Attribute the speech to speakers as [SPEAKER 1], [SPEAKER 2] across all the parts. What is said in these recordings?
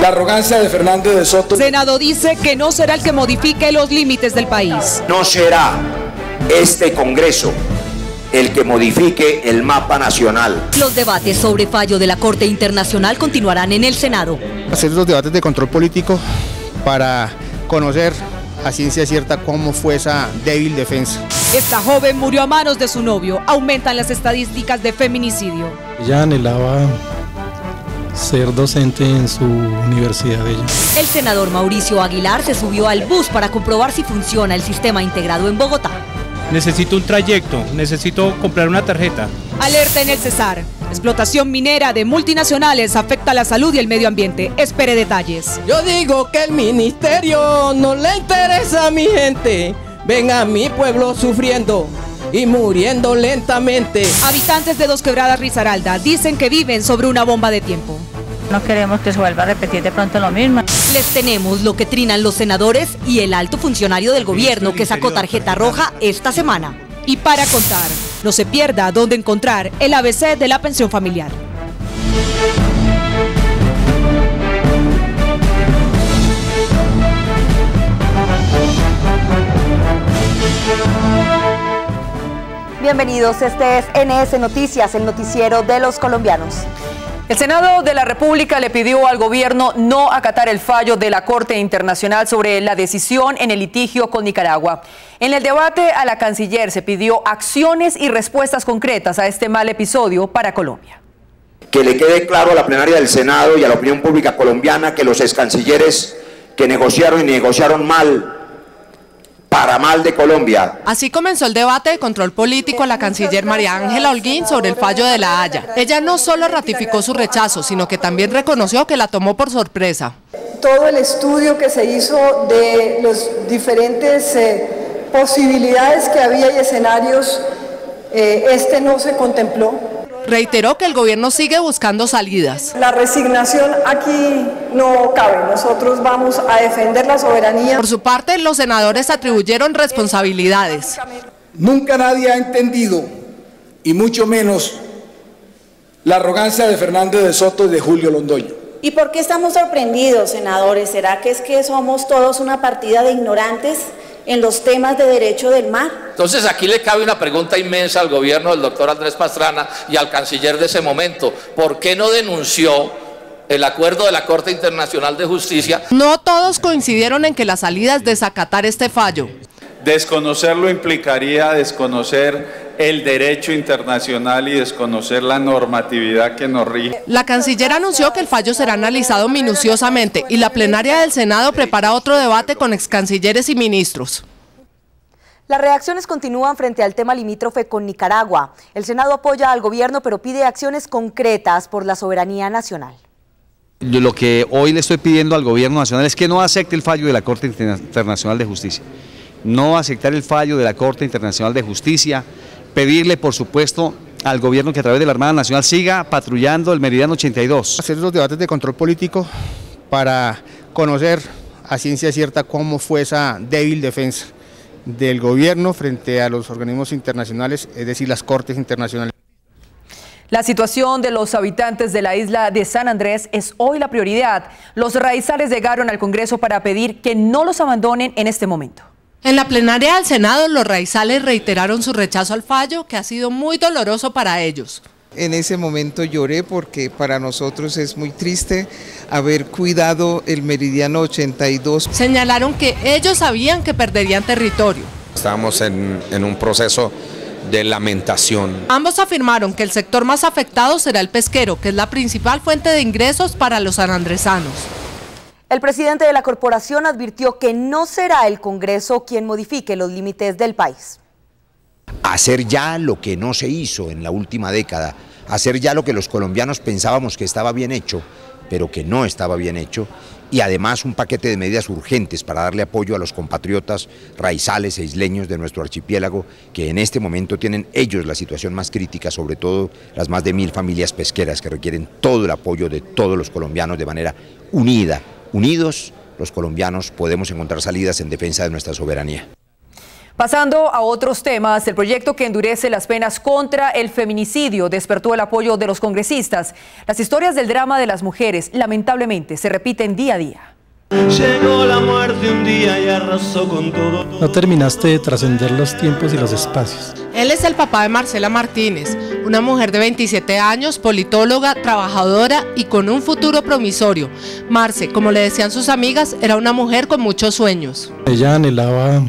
[SPEAKER 1] La arrogancia de Fernando de Soto.
[SPEAKER 2] Senado dice que no será el que modifique los límites del país.
[SPEAKER 3] No será este Congreso el que modifique el mapa nacional.
[SPEAKER 4] Los debates sobre fallo de la Corte Internacional continuarán en el Senado.
[SPEAKER 5] Hacer los debates de control político para conocer a ciencia cierta cómo fue esa débil defensa.
[SPEAKER 2] Esta joven murió a manos de su novio. Aumentan las estadísticas de feminicidio.
[SPEAKER 6] Ella anhelaba ser docente en su universidad de ella.
[SPEAKER 4] El senador Mauricio Aguilar se subió al bus para comprobar si funciona el sistema integrado en Bogotá.
[SPEAKER 7] Necesito un trayecto, necesito comprar una tarjeta.
[SPEAKER 2] Alerta en el Cesar. Explotación minera de multinacionales afecta la salud y el medio ambiente. Espere detalles.
[SPEAKER 8] Yo digo que el ministerio no le interesa a mi gente. Ven a mi pueblo sufriendo y muriendo lentamente.
[SPEAKER 2] Habitantes de Dos Quebradas Risaralda dicen que viven sobre una bomba de tiempo.
[SPEAKER 9] No queremos que se vuelva a repetir de pronto lo mismo.
[SPEAKER 4] Les tenemos lo que trinan los senadores y el alto funcionario del gobierno que sacó tarjeta roja esta semana.
[SPEAKER 2] Y para contar, no se pierda dónde encontrar el ABC de la pensión familiar.
[SPEAKER 10] Bienvenidos, este es NS Noticias, el noticiero de los colombianos.
[SPEAKER 11] El Senado de la República le pidió al gobierno no acatar el fallo de la Corte Internacional sobre la decisión en el litigio con Nicaragua. En el debate a la canciller se pidió acciones y respuestas concretas a este mal episodio para Colombia.
[SPEAKER 3] Que le quede claro a la plenaria del Senado y a la opinión pública colombiana que los ex cancilleres que negociaron y negociaron mal para mal de Colombia.
[SPEAKER 12] Así comenzó el debate de control político a la canciller María Ángela Holguín sobre el fallo de la Haya. Ella no solo ratificó su rechazo, sino que también reconoció que la tomó por sorpresa.
[SPEAKER 13] Todo el estudio que se hizo de las diferentes eh, posibilidades que había y escenarios, eh, este no se contempló.
[SPEAKER 12] Reiteró que el gobierno sigue buscando salidas.
[SPEAKER 13] La resignación aquí no cabe. Nosotros vamos a defender la soberanía.
[SPEAKER 12] Por su parte, los senadores atribuyeron responsabilidades.
[SPEAKER 1] Nunca nadie ha entendido, y mucho menos la arrogancia de Fernando de Soto y de Julio Londoño.
[SPEAKER 14] ¿Y por qué estamos sorprendidos, senadores? ¿Será que es que somos todos una partida de ignorantes? En los temas de derecho del mar.
[SPEAKER 15] Entonces aquí le cabe una pregunta inmensa al gobierno del doctor Andrés Pastrana y al canciller de ese momento. ¿Por qué no denunció el acuerdo de la Corte Internacional de Justicia?
[SPEAKER 12] No todos coincidieron en que la salida es desacatar este fallo.
[SPEAKER 16] Desconocerlo implicaría desconocer el derecho internacional y desconocer la normatividad que nos rige.
[SPEAKER 12] La canciller anunció que el fallo será analizado minuciosamente y la plenaria del Senado prepara otro debate con ex cancilleres y ministros.
[SPEAKER 10] Las reacciones continúan frente al tema limítrofe con Nicaragua. El Senado apoya al gobierno pero pide acciones concretas por la soberanía nacional.
[SPEAKER 17] Lo que hoy le estoy pidiendo al gobierno nacional es que no acepte el fallo de la Corte Internacional de Justicia no aceptar el fallo de la Corte Internacional de Justicia, pedirle, por supuesto, al gobierno que a través de la Armada Nacional siga patrullando el Meridiano 82.
[SPEAKER 5] Hacer los debates de control político para conocer a ciencia cierta cómo fue esa débil defensa del gobierno frente a los organismos internacionales, es decir, las Cortes Internacionales.
[SPEAKER 11] La situación de los habitantes de la isla de San Andrés es hoy la prioridad. Los raizales llegaron al Congreso para pedir que no los abandonen en este momento.
[SPEAKER 12] En la plenaria del Senado, los raizales reiteraron su rechazo al fallo, que ha sido muy doloroso para ellos.
[SPEAKER 18] En ese momento lloré porque para nosotros es muy triste haber cuidado el meridiano 82.
[SPEAKER 12] Señalaron que ellos sabían que perderían territorio.
[SPEAKER 19] Estábamos en, en un proceso de lamentación.
[SPEAKER 12] Ambos afirmaron que el sector más afectado será el pesquero, que es la principal fuente de ingresos para los sanandresanos.
[SPEAKER 10] El presidente de la corporación advirtió que no será el Congreso quien modifique los límites del país.
[SPEAKER 3] Hacer ya lo que no se hizo en la última década, hacer ya lo que los colombianos pensábamos que estaba bien hecho, pero que no estaba bien hecho, y además un paquete de medidas urgentes para darle apoyo a los compatriotas raizales e isleños de nuestro archipiélago, que en este momento tienen ellos la situación más crítica, sobre todo las más de mil familias pesqueras que requieren todo el apoyo de todos los colombianos de manera unida, Unidos, los colombianos podemos encontrar salidas en defensa de nuestra soberanía.
[SPEAKER 11] Pasando a otros temas, el proyecto que endurece las penas contra el feminicidio despertó el apoyo de los congresistas. Las historias del drama de las mujeres, lamentablemente, se repiten día a día.
[SPEAKER 20] Llegó la muerte un día y arrasó con todo.
[SPEAKER 6] No terminaste de trascender los tiempos y los espacios.
[SPEAKER 12] Él es el papá de Marcela Martínez, una mujer de 27 años, politóloga, trabajadora y con un futuro promisorio. Marce, como le decían sus amigas, era una mujer con muchos sueños.
[SPEAKER 6] Ella anhelaba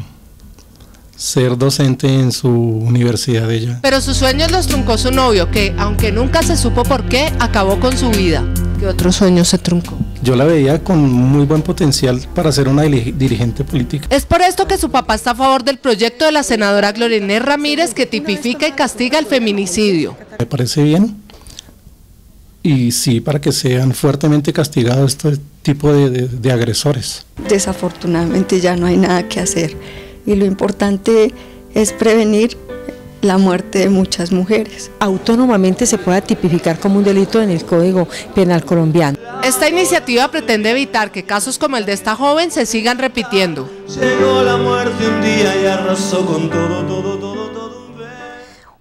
[SPEAKER 6] ser docente en su universidad de ella.
[SPEAKER 12] Pero sus sueños los truncó su novio, que, aunque nunca se supo por qué, acabó con su vida. ¿Qué otro sueño se truncó?
[SPEAKER 6] Yo la veía con muy buen potencial para ser una dirigente política.
[SPEAKER 12] Es por esto que su papá está a favor del proyecto de la senadora Gloria Inés Ramírez que tipifica y castiga el feminicidio.
[SPEAKER 6] Me parece bien. Y sí, para que sean fuertemente castigados este tipo de, de, de agresores.
[SPEAKER 21] Desafortunadamente ya no hay nada que hacer y lo importante es prevenir la muerte de muchas mujeres.
[SPEAKER 22] Autónomamente se pueda tipificar como un delito en el Código Penal colombiano.
[SPEAKER 12] Esta iniciativa pretende evitar que casos como el de esta joven se sigan repitiendo.
[SPEAKER 20] Llegó la muerte un día y arrasó con todo, todo, todo, todo.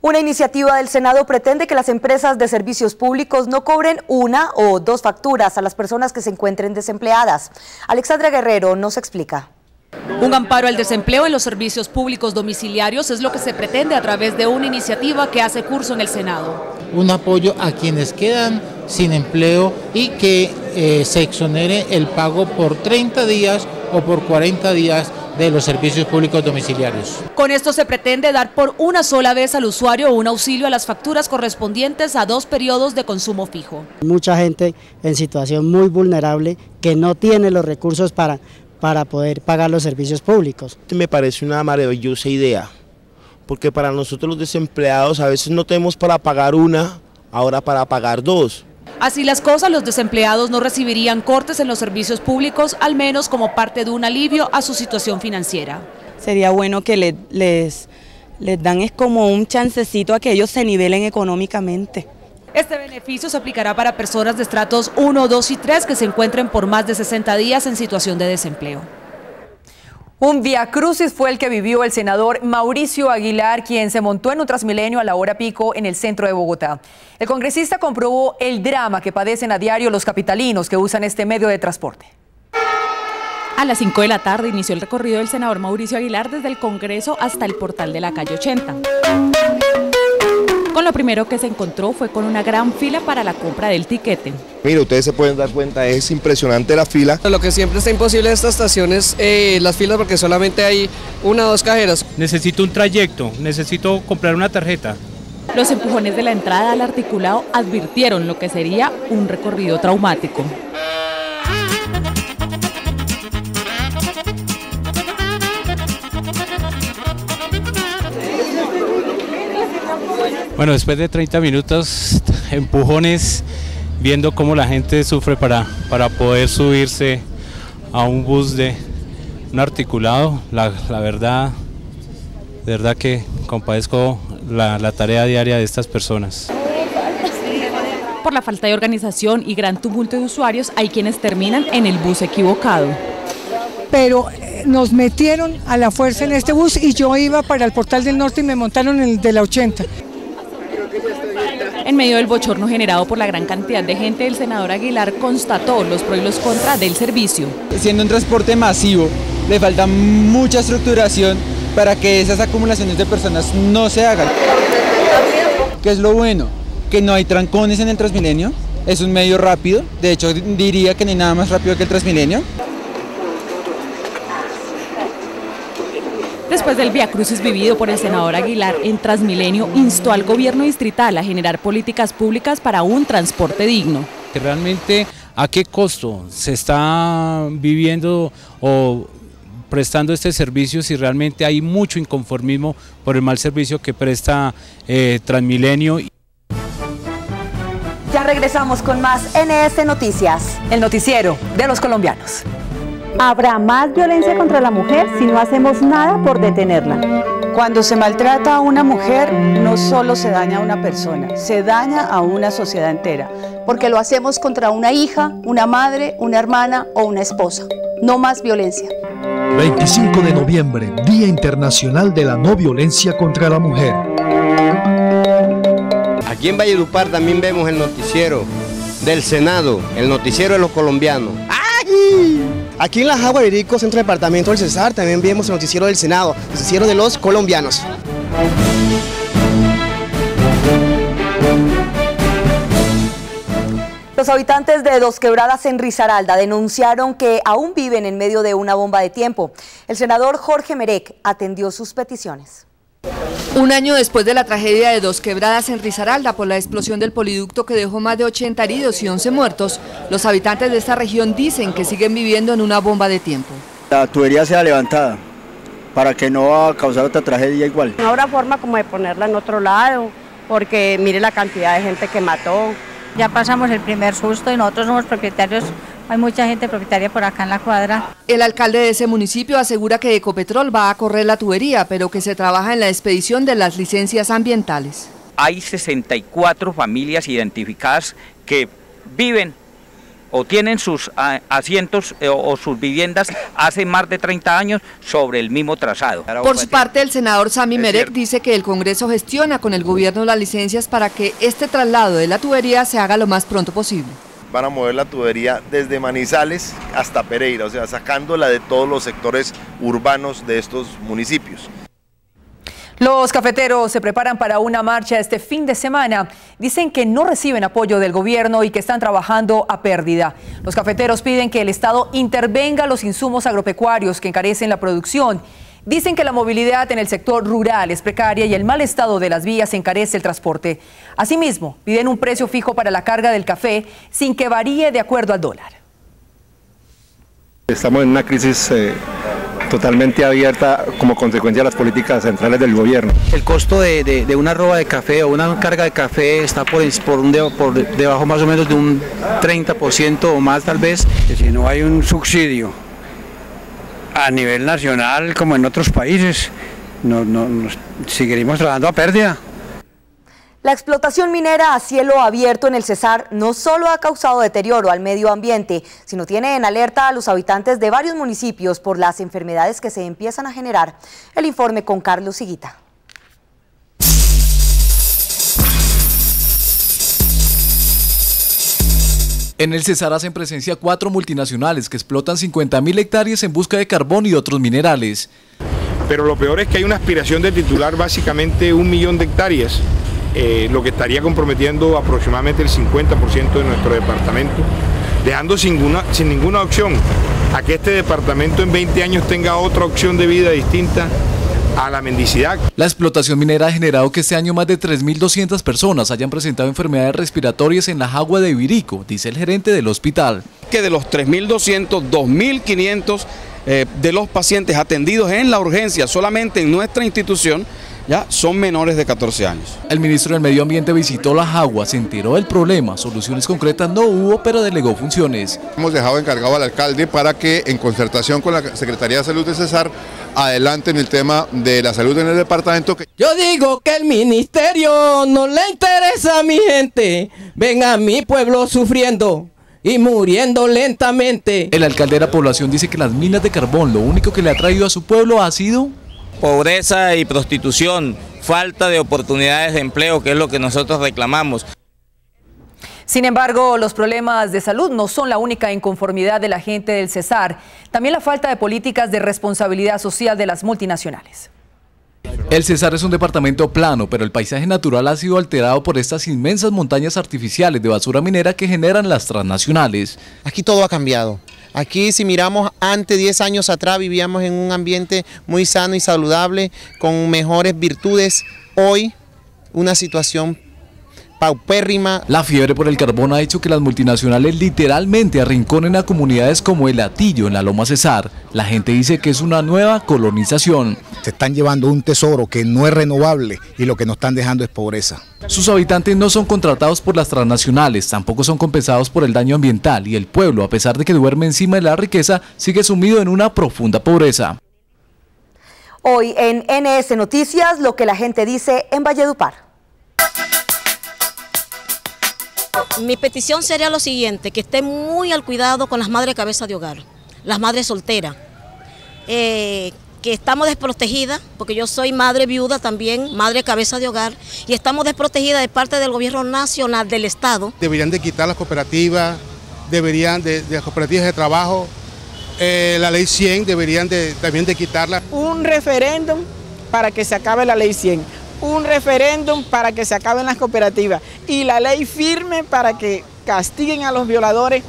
[SPEAKER 10] Una iniciativa del Senado pretende que las empresas de servicios públicos no cobren una o dos facturas a las personas que se encuentren desempleadas. Alexandra Guerrero nos explica.
[SPEAKER 2] Un amparo al desempleo en los servicios públicos domiciliarios es lo que se pretende a través de una iniciativa que hace curso en el Senado.
[SPEAKER 23] Un apoyo a quienes quedan sin empleo y que eh, se exonere el pago por 30 días o por 40 días de los servicios públicos domiciliarios.
[SPEAKER 2] Con esto se pretende dar por una sola vez al usuario un auxilio a las facturas correspondientes a dos periodos de consumo fijo.
[SPEAKER 24] Mucha gente en situación muy vulnerable que no tiene los recursos para para poder pagar los servicios públicos.
[SPEAKER 25] Me parece una maravillosa idea, porque para nosotros los desempleados a veces no tenemos para pagar una, ahora para pagar dos.
[SPEAKER 2] Así las cosas, los desempleados no recibirían cortes en los servicios públicos, al menos como parte de un alivio a su situación financiera.
[SPEAKER 26] Sería bueno que les, les, les dan es como un chancecito a que ellos se nivelen económicamente.
[SPEAKER 2] Este beneficio se aplicará para personas de estratos 1, 2 y 3 que se encuentren por más de 60 días en situación de desempleo.
[SPEAKER 11] Un via crucis fue el que vivió el senador Mauricio Aguilar, quien se montó en un Transmilenio a la hora pico en el centro de Bogotá. El congresista comprobó el drama que padecen a diario los capitalinos que usan este medio de transporte.
[SPEAKER 2] A las 5 de la tarde inició el recorrido del senador Mauricio Aguilar desde el Congreso hasta el portal de la calle 80. Con lo primero que se encontró fue con una gran fila para la compra del tiquete.
[SPEAKER 27] Mira, ustedes se pueden dar cuenta, es impresionante la fila.
[SPEAKER 28] Lo que siempre está imposible en esta estación es eh, las filas porque solamente hay una o dos cajeras.
[SPEAKER 7] Necesito un trayecto, necesito comprar una tarjeta.
[SPEAKER 2] Los empujones de la entrada al articulado advirtieron lo que sería un recorrido traumático.
[SPEAKER 7] Bueno, después de 30 minutos, empujones, viendo cómo la gente sufre para, para poder subirse a un bus de un articulado, la, la verdad, de verdad que compadezco la, la tarea diaria de estas personas.
[SPEAKER 2] Por la falta de organización y gran tumulto de usuarios, hay quienes terminan en el bus equivocado.
[SPEAKER 29] Pero eh, nos metieron a la fuerza en este bus y yo iba para el Portal del Norte y me montaron en el de la 80.
[SPEAKER 2] En medio del bochorno generado por la gran cantidad de gente, el senador Aguilar constató los pros y los contras del servicio.
[SPEAKER 30] Siendo un transporte masivo, le falta mucha estructuración para que esas acumulaciones de personas no se hagan. ¿Qué es lo bueno? Que no hay trancones en el Transmilenio, es un medio rápido, de hecho diría que no hay nada más rápido que el Transmilenio.
[SPEAKER 2] Después del viacrucis vivido por el senador Aguilar en Transmilenio, instó al gobierno distrital a generar políticas públicas para un transporte digno.
[SPEAKER 7] Realmente, ¿a qué costo se está viviendo o prestando este servicio si realmente hay mucho inconformismo por el mal servicio que presta eh, Transmilenio?
[SPEAKER 10] Ya regresamos con más NS Noticias, el noticiero de los colombianos.
[SPEAKER 31] Habrá más violencia contra la mujer si no hacemos nada por detenerla.
[SPEAKER 32] Cuando se maltrata a una mujer, no solo se daña a una persona, se daña a una sociedad entera.
[SPEAKER 31] Porque lo hacemos contra una hija, una madre, una hermana o una esposa. No más violencia.
[SPEAKER 33] 25 de noviembre, Día Internacional de la No Violencia contra la Mujer.
[SPEAKER 34] Aquí en Valledupar también vemos el noticiero del Senado, el noticiero de los colombianos.
[SPEAKER 35] Aquí en la Jagua Iberico, Centro Departamento del Cesar, también vemos el noticiero del Senado, el noticiero de los colombianos.
[SPEAKER 10] Los habitantes de Dos Quebradas en Risaralda denunciaron que aún viven en medio de una bomba de tiempo. El senador Jorge Merec atendió sus peticiones.
[SPEAKER 36] Un año después de la tragedia de Dos Quebradas en Risaralda por la explosión del poliducto que dejó más de 80 heridos y 11 muertos, los habitantes de esta región dicen que siguen viviendo en una bomba de tiempo.
[SPEAKER 37] La tubería sea levantada para que no va a causar otra tragedia igual.
[SPEAKER 38] No habrá forma como de ponerla en otro lado, porque mire la cantidad de gente que mató.
[SPEAKER 39] Ya pasamos el primer susto y nosotros somos propietarios hay mucha gente propietaria por acá en la cuadra.
[SPEAKER 36] El alcalde de ese municipio asegura que Ecopetrol va a correr la tubería, pero que se trabaja en la expedición de las licencias ambientales.
[SPEAKER 40] Hay 64 familias identificadas que viven o tienen sus ah, asientos eh, o sus viviendas hace más de 30 años sobre el mismo trazado.
[SPEAKER 36] Por su parte, el senador Sami Merek dice que el Congreso gestiona con el gobierno las licencias para que este traslado de la tubería se haga lo más pronto posible
[SPEAKER 27] van a mover la tubería desde Manizales hasta Pereira, o sea, sacándola de todos los sectores urbanos de estos municipios.
[SPEAKER 11] Los cafeteros se preparan para una marcha este fin de semana. Dicen que no reciben apoyo del gobierno y que están trabajando a pérdida. Los cafeteros piden que el Estado intervenga los insumos agropecuarios que encarecen la producción Dicen que la movilidad en el sector rural es precaria y el mal estado de las vías encarece el transporte. Asimismo, piden un precio fijo para la carga del café sin que varíe de acuerdo al dólar.
[SPEAKER 41] Estamos en una crisis eh, totalmente abierta como consecuencia de las políticas centrales del gobierno.
[SPEAKER 42] El costo de, una roba de café o una carga de café está por, por, por debajo más o menos de un 30% o más tal vez.
[SPEAKER 21] Que si no hay un subsidio a nivel nacional como en otros países. No, nos seguiremos trabajando a pérdida.
[SPEAKER 10] La explotación minera a cielo abierto en el Cesar no solo ha causado deterioro al medio ambiente, sino tiene en alerta a los habitantes de varios municipios por las enfermedades que se empiezan a generar. El informe con Carlos Siguita.
[SPEAKER 43] En el Cesar hacen presencia cuatro multinacionales que explotan 50.000 hectáreas en busca de carbón y otros minerales.
[SPEAKER 3] Pero lo peor es que hay una aspiración de titular básicamente un millón de hectáreas, eh, lo que estaría comprometiendo aproximadamente el 50% de nuestro departamento, dejando sin sin ninguna opción a que este departamento en 20 años tenga otra opción de vida distinta a la mendicidad.
[SPEAKER 43] La explotación minera ha generado que este año más de 3.200 personas hayan presentado enfermedades respiratorias en la agua de Ibirico, dice el gerente del hospital.
[SPEAKER 44] Que de los 3.200, 2.500 eh, de los pacientes atendidos en la urgencia solamente en nuestra institución ya son menores de 14 años.
[SPEAKER 43] El ministro del Medio Ambiente visitó las aguas, se enteró del problema, soluciones concretas no hubo, pero delegó funciones.
[SPEAKER 45] Hemos dejado encargado al alcalde para que en concertación con la Secretaría de Salud de Cesar adelante en el tema de la salud en el departamento.
[SPEAKER 30] Yo digo que el ministerio no le interesa a mi gente. Ven a mi pueblo sufriendo y muriendo lentamente.
[SPEAKER 43] El alcalde de la población dice que las minas de carbón lo único que le ha traído a su pueblo ha sido
[SPEAKER 46] pobreza y prostitución, falta de oportunidades de empleo, que es lo que nosotros reclamamos.
[SPEAKER 11] Sin embargo, los problemas de salud no son la única inconformidad de la gente del Cesar, también la falta de políticas de responsabilidad social de las multinacionales.
[SPEAKER 43] El Cesar es un departamento plano, pero el paisaje natural ha sido alterado por estas inmensas montañas artificiales de basura minera que generan las transnacionales.
[SPEAKER 47] Aquí todo ha cambiado. Aquí si miramos antes 10 años atrás vivíamos en un ambiente muy sano y saludable, con mejores virtudes. Hoy una situación paupérrima.
[SPEAKER 43] La fiebre por el carbón ha hecho que las multinacionales literalmente arrinconen a comunidades como el Atillo en la Loma Cesar. La gente dice que es una nueva colonización.
[SPEAKER 48] Se están llevando un tesoro que no es renovable y lo que nos están dejando es pobreza.
[SPEAKER 43] Sus habitantes no son contratados por las transnacionales, tampoco son compensados por el daño ambiental y el pueblo, a pesar de que duerme encima de la riqueza, sigue sumido en una profunda pobreza.
[SPEAKER 10] Hoy en NS Noticias, lo que la gente dice en Valledupar.
[SPEAKER 49] Mi petición sería lo siguiente, que esté muy al cuidado con las madres cabeza de hogar, las madres solteras. eh, que estamos desprotegidas, porque yo soy madre viuda también, madre cabeza de hogar, y estamos desprotegidas de parte del gobierno nacional, del Estado.
[SPEAKER 5] Deberían de quitar las cooperativas, deberían de, las cooperativas de trabajo, eh, la ley 100 deberían de, también de quitarla.
[SPEAKER 47] Un referéndum para que se acabe la ley 100, un referéndum para que se acaben las cooperativas y la ley firme para que castiguen a los violadores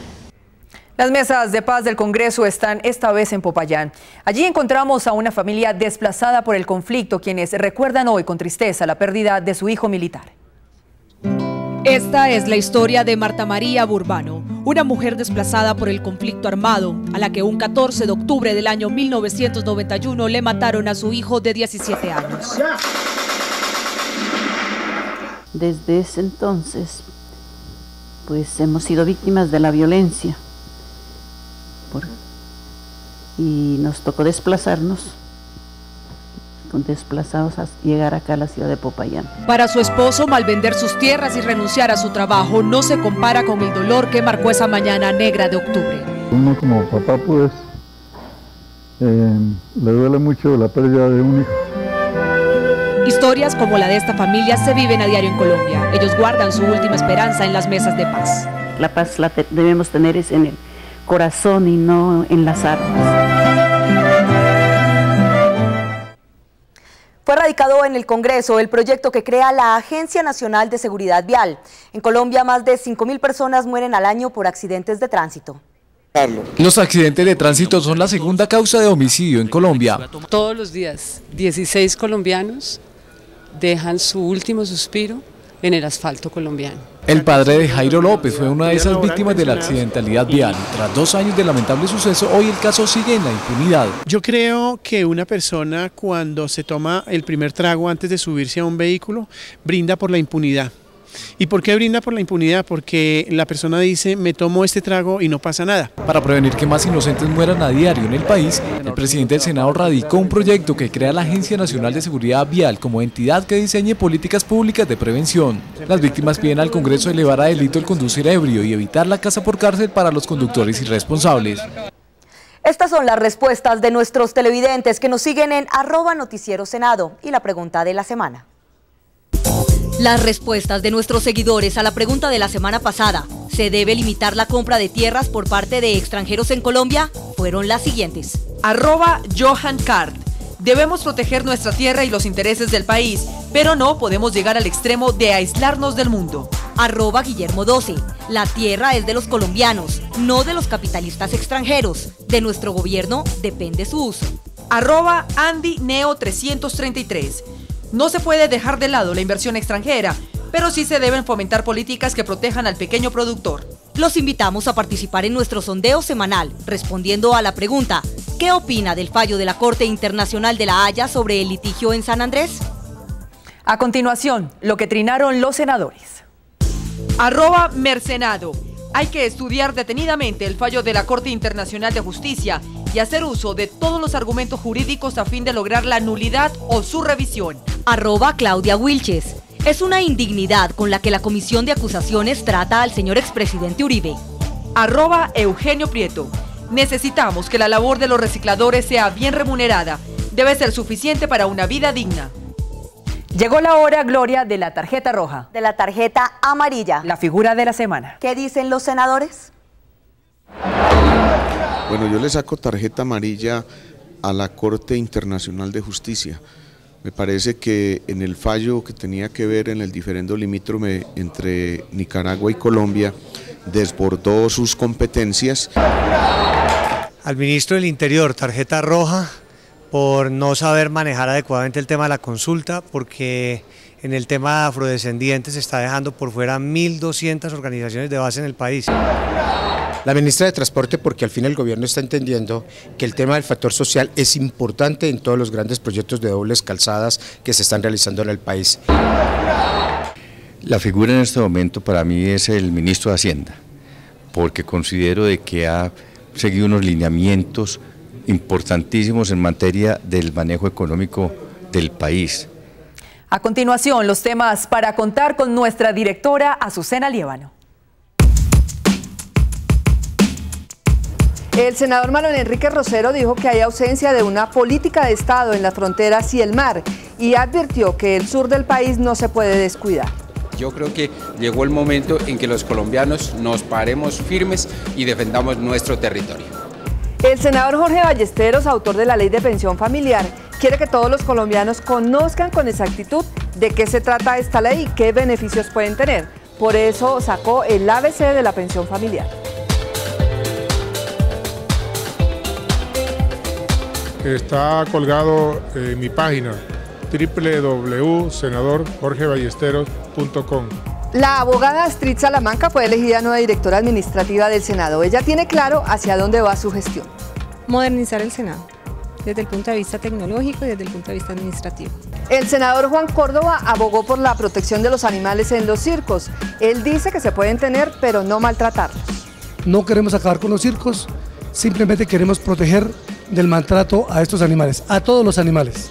[SPEAKER 50] las mesas de paz del Congreso están esta vez en Popayán. Allí encontramos a una familia desplazada por el conflicto, quienes recuerdan hoy con tristeza la pérdida de su hijo militar.
[SPEAKER 2] Esta es la historia de Marta María Burbano, una mujer desplazada por el conflicto armado, a la que un 14 de octubre del año 1991 le mataron a su hijo de 17 años.
[SPEAKER 51] Desde ese entonces, pues hemos sido víctimas de la violencia y nos tocó desplazarnos con desplazados a llegar acá a la ciudad de Popayán.
[SPEAKER 2] Para su esposo, malvender sus tierras y renunciar a su trabajo no se compara con el dolor que marcó esa mañana negra de octubre.
[SPEAKER 52] Uno como papá pues eh, le duele mucho la pérdida de un hijo.
[SPEAKER 2] Historias como la de esta familia se viven a diario en Colombia. Ellos guardan su última esperanza en las mesas de paz.
[SPEAKER 51] La paz la debemos tener es en el corazón y no en las armas.
[SPEAKER 53] Fue radicado en el Congreso el proyecto que crea la Agencia Nacional de Seguridad Vial. En Colombia, más de 5.000 personas mueren al año por accidentes de tránsito.
[SPEAKER 43] Los accidentes de tránsito son la segunda causa de homicidio en Colombia.
[SPEAKER 54] Todos los días, 16 colombianos dejan su último suspiro en el asfalto colombiano.
[SPEAKER 43] El padre de Jairo López fue una de esas víctimas de la accidentalidad vial. Tras dos años de lamentable suceso, hoy el caso sigue en la impunidad.
[SPEAKER 55] Yo creo que una persona cuando se toma el primer trago antes de subirse a un vehículo, brinda por la impunidad. ¿Y por qué brinda por la impunidad? Porque la persona dice, me tomo este trago y no pasa nada.
[SPEAKER 43] Para prevenir que más inocentes mueran a diario en el país, el presidente del Senado radicó un proyecto que crea la Agencia Nacional de Seguridad Vial como entidad que diseñe políticas públicas de prevención. Las víctimas piden al Congreso elevar a delito el conducir ebrio y evitar la casa por cárcel para los conductores irresponsables.
[SPEAKER 53] Estas son las respuestas de nuestros televidentes que nos siguen en arroba noticiero senado y la pregunta de la semana.
[SPEAKER 10] Las respuestas de nuestros seguidores a la pregunta de la semana pasada, ¿se debe limitar la compra de tierras por parte de extranjeros en Colombia? Fueron las siguientes.
[SPEAKER 11] Arroba Johan Card. Debemos proteger nuestra tierra y los intereses del país, pero no podemos llegar al extremo de aislarnos del mundo.
[SPEAKER 10] Arroba Guillermo 12. La tierra es de los colombianos, no de los capitalistas extranjeros. De nuestro gobierno depende su uso.
[SPEAKER 11] Arroba Andy Neo 333. No se puede dejar de lado la inversión extranjera, pero sí se deben fomentar políticas que protejan al pequeño productor.
[SPEAKER 10] Los invitamos a participar en nuestro sondeo semanal, respondiendo a la pregunta, ¿qué opina del fallo de la Corte Internacional de la Haya sobre el litigio en San Andrés?
[SPEAKER 50] A continuación, lo que trinaron los senadores.
[SPEAKER 11] Arroba Mercenado. Hay que estudiar detenidamente el fallo de la Corte Internacional de Justicia y hacer uso de todos los argumentos jurídicos a fin de lograr la nulidad o su revisión.
[SPEAKER 10] Arroba Claudia Wilches. Es una indignidad con la que la Comisión de Acusaciones trata al señor expresidente Uribe.
[SPEAKER 11] Arroba Eugenio Prieto. Necesitamos que la labor de los recicladores sea bien remunerada. Debe ser suficiente para una vida digna.
[SPEAKER 50] Llegó la hora, Gloria, de la tarjeta roja.
[SPEAKER 53] De la tarjeta amarilla.
[SPEAKER 50] La figura de la semana.
[SPEAKER 53] ¿Qué dicen los senadores?
[SPEAKER 56] Bueno, yo le saco tarjeta amarilla a la Corte Internacional de Justicia. Me parece que en el fallo que tenía que ver en el diferendo limítrofe entre Nicaragua y Colombia, desbordó sus competencias.
[SPEAKER 36] Al ministro del Interior, tarjeta roja por no saber manejar adecuadamente el tema de la consulta, porque en el tema afrodescendientes se está dejando por fuera 1.200 organizaciones de base en el país.
[SPEAKER 48] La ministra de Transporte porque al fin el gobierno está entendiendo que el tema del factor social es importante en todos los grandes proyectos de dobles calzadas que se están realizando en el país.
[SPEAKER 41] La figura en este momento para mí es el ministro de Hacienda, porque considero de que ha seguido unos lineamientos importantísimos en materia del manejo económico del país.
[SPEAKER 50] A continuación, los temas para contar con nuestra directora Azucena Liévano.
[SPEAKER 36] El senador Manuel Enrique Rosero dijo que hay ausencia de una política de Estado en las fronteras y el mar y advirtió que el sur del país no se puede descuidar.
[SPEAKER 17] Yo creo que llegó el momento en que los colombianos nos paremos firmes y defendamos nuestro territorio.
[SPEAKER 36] El senador Jorge Ballesteros, autor de la ley de pensión familiar, quiere que todos los colombianos conozcan con exactitud de qué se trata esta ley y qué beneficios pueden tener. Por eso sacó el ABC de la pensión familiar.
[SPEAKER 57] Está colgado en mi página www.senadorjorgeballesteros.com.
[SPEAKER 36] La abogada Astrid Salamanca fue elegida nueva directora administrativa del Senado. Ella tiene claro hacia dónde va su gestión.
[SPEAKER 31] Modernizar el Senado, desde el punto de vista tecnológico y desde el punto de vista administrativo.
[SPEAKER 36] El senador Juan Córdoba abogó por la protección de los animales en los circos. Él dice que se pueden tener, pero no maltratarlos.
[SPEAKER 58] No queremos acabar con los circos, simplemente queremos proteger del maltrato a estos animales, a todos los animales.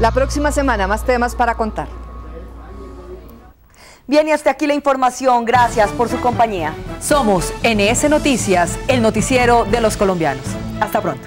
[SPEAKER 36] La próxima semana más temas para contar.
[SPEAKER 10] Bien, y hasta aquí la información. Gracias por su compañía.
[SPEAKER 11] Somos NS Noticias, el noticiero de los colombianos. Hasta pronto.